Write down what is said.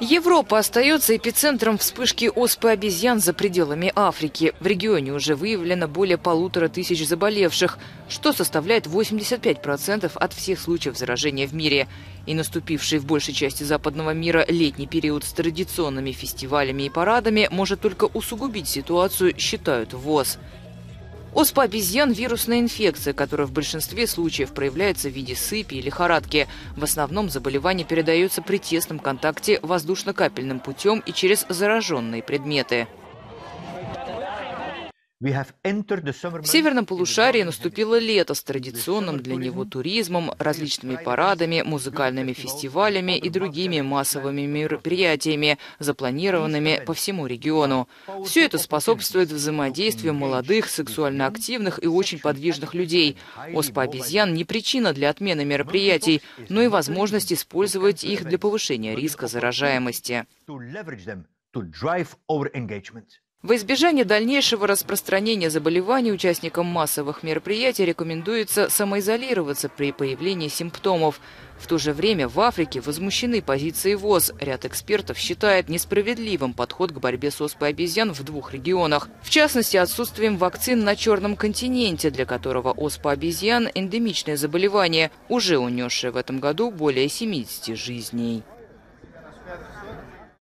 Европа остается эпицентром вспышки оспы обезьян за пределами Африки. В регионе уже выявлено более полутора тысяч заболевших, что составляет 85% от всех случаев заражения в мире. И наступивший в большей части западного мира летний период с традиционными фестивалями и парадами может только усугубить ситуацию, считают ВОЗ. Оспа обезьян – вирусная инфекция, которая в большинстве случаев проявляется в виде сыпи и лихорадки. В основном заболевание передается при тесном контакте воздушно-капельным путем и через зараженные предметы. В северном полушарии наступило лето с традиционным для него туризмом, различными парадами, музыкальными фестивалями и другими массовыми мероприятиями, запланированными по всему региону. Все это способствует взаимодействию молодых, сексуально активных и очень подвижных людей. Оспа обезьян не причина для отмены мероприятий, но и возможность использовать их для повышения риска заражаемости. Во избежание дальнейшего распространения заболеваний участникам массовых мероприятий рекомендуется самоизолироваться при появлении симптомов. В то же время в Африке возмущены позиции ВОЗ. Ряд экспертов считает несправедливым подход к борьбе с оспой обезьян в двух регионах. В частности, отсутствием вакцин на Черном континенте, для которого оспа обезьян – эндемичное заболевание, уже унесшее в этом году более 70 жизней.